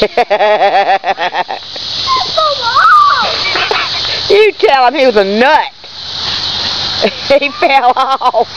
you tell him he was a nut. he fell off.